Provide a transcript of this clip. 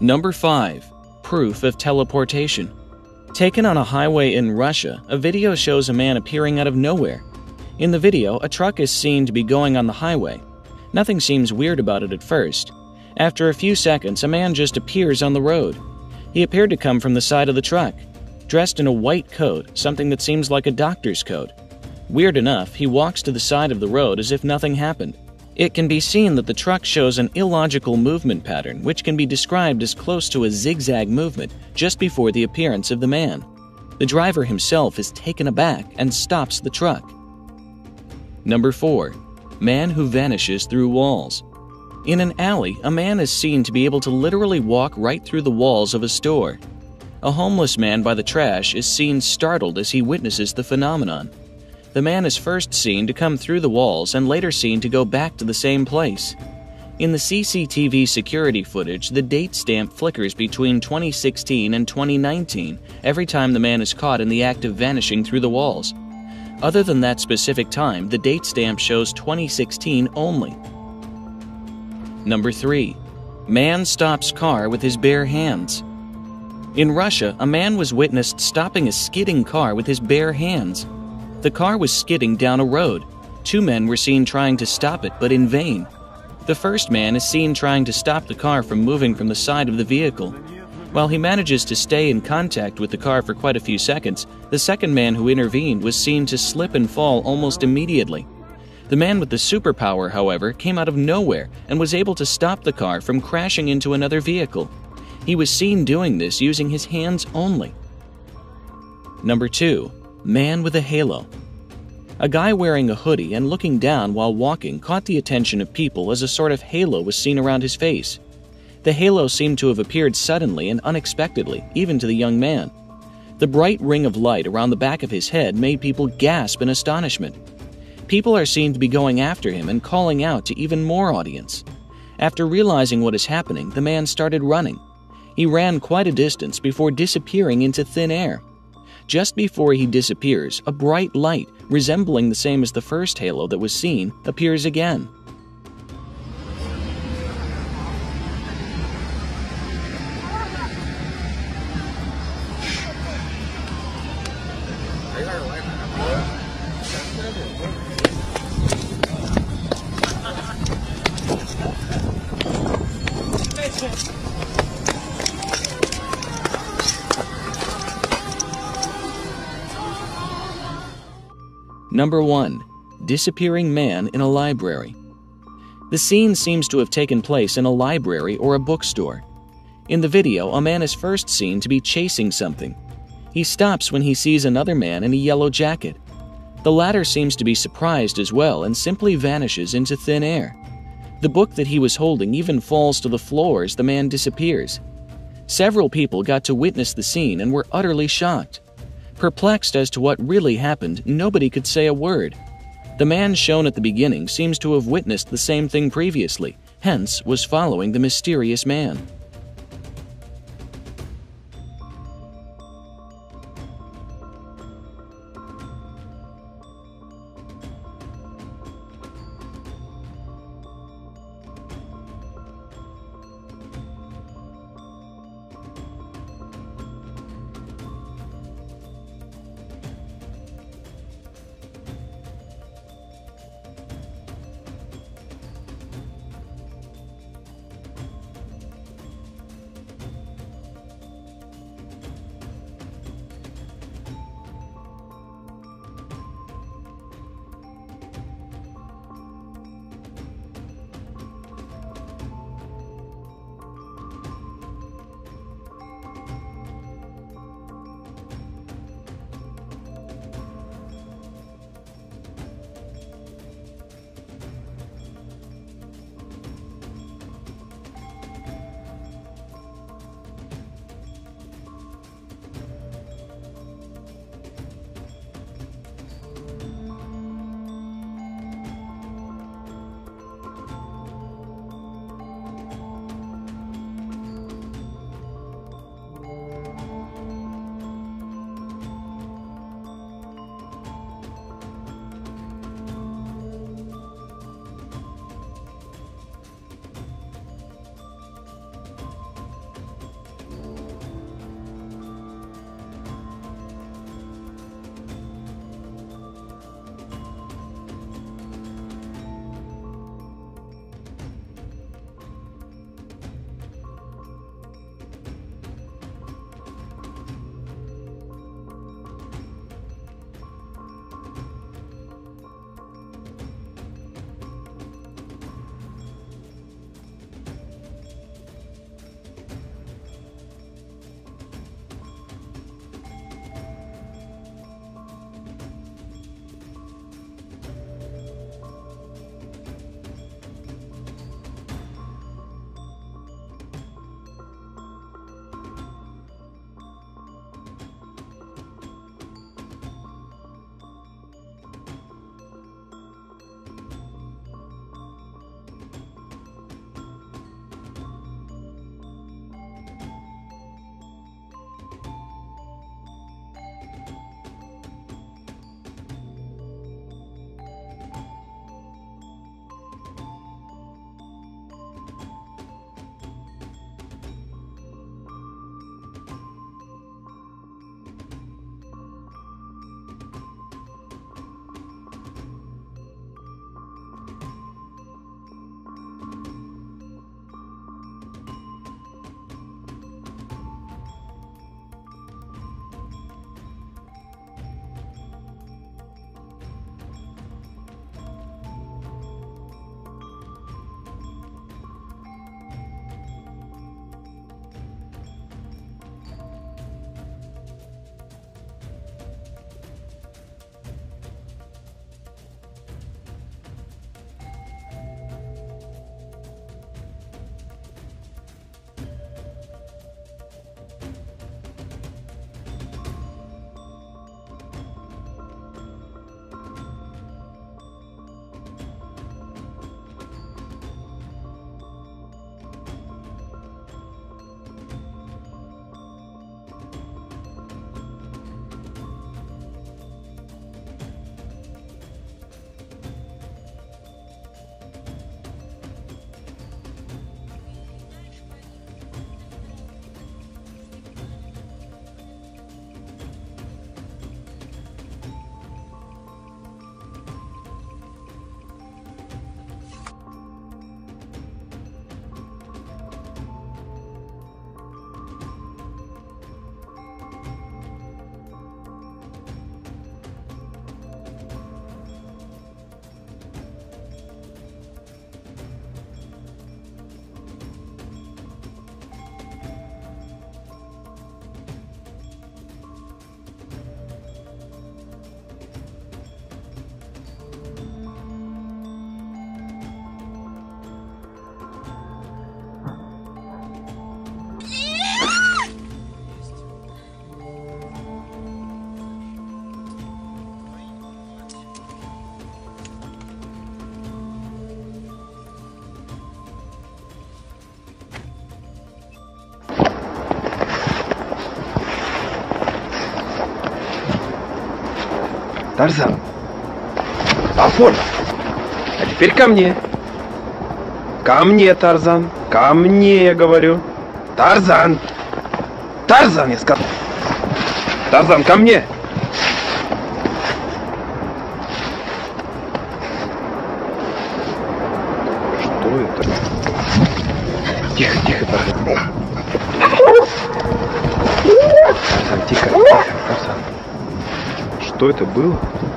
Number 5. Proof of teleportation. Taken on a highway in Russia, a video shows a man appearing out of nowhere. In the video, a truck is seen to be going on the highway. Nothing seems weird about it at first. After a few seconds, a man just appears on the road. He appeared to come from the side of the truck, dressed in a white coat, something that seems like a doctor's coat. Weird enough, he walks to the side of the road as if nothing happened. It can be seen that the truck shows an illogical movement pattern, which can be described as close to a zigzag movement just before the appearance of the man. The driver himself is taken aback and stops the truck. Number 4. Man who vanishes through walls. In an alley, a man is seen to be able to literally walk right through the walls of a store. A homeless man by the trash is seen startled as he witnesses the phenomenon. The man is first seen to come through the walls and later seen to go back to the same place. In the CCTV security footage, the date stamp flickers between 2016 and 2019 every time the man is caught in the act of vanishing through the walls. Other than that specific time, the date stamp shows 2016 only. Number 3. Man stops car with his bare hands. In Russia, a man was witnessed stopping a skidding car with his bare hands. The car was skidding down a road. Two men were seen trying to stop it, but in vain. The first man is seen trying to stop the car from moving from the side of the vehicle. While he manages to stay in contact with the car for quite a few seconds, the second man who intervened was seen to slip and fall almost immediately. The man with the superpower, however, came out of nowhere and was able to stop the car from crashing into another vehicle. He was seen doing this using his hands only. Number 2. Man with a Halo. A guy wearing a hoodie and looking down while walking caught the attention of people as a sort of halo was seen around his face. The halo seemed to have appeared suddenly and unexpectedly, even to the young man. The bright ring of light around the back of his head made people gasp in astonishment. People are seen to be going after him and calling out to even more audience. After realizing what is happening, the man started running. He ran quite a distance before disappearing into thin air. Just before he disappears, a bright light, resembling the same as the first halo that was seen, appears again. Number 1. Disappearing Man in a Library. The scene seems to have taken place in a library or a bookstore. In the video, a man is first seen to be chasing something. He stops when he sees another man in a yellow jacket. The latter seems to be surprised as well and simply vanishes into thin air. The book that he was holding even falls to the floor as the man disappears. Several people got to witness the scene and were utterly shocked. Perplexed as to what really happened, nobody could say a word. The man shown at the beginning seems to have witnessed the same thing previously, hence was following the mysterious man. Тарзан. Афон. А теперь ко мне. Ко мне, Тарзан. Ко мне, я говорю. Тарзан. Тарзан, я сказал. Тарзан, ко мне. Что это? Тихо, тихо, Тарзан. Тарзан, кто это был?